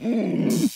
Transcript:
Mm.